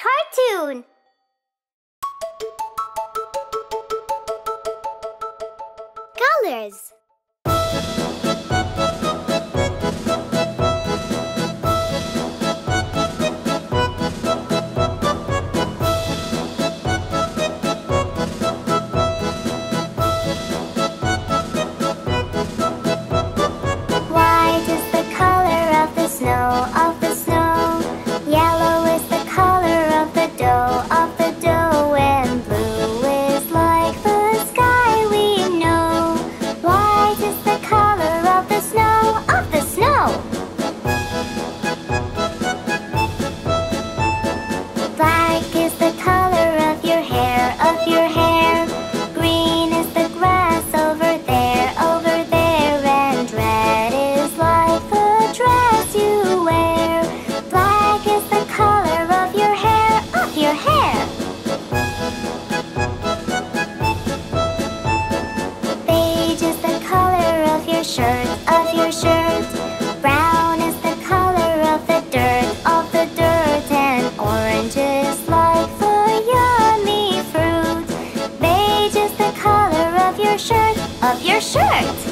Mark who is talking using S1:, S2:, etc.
S1: cartoon. Colors. White is the color of the snow shirt, of your shirt. Brown is the color of the dirt, of the dirt, and orange is like the yummy fruit. Beige is the color of your shirt, of your shirt.